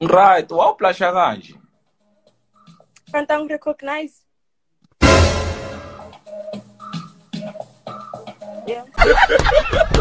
Right, wawuplasha kanje. Can't I recognize? Yeah.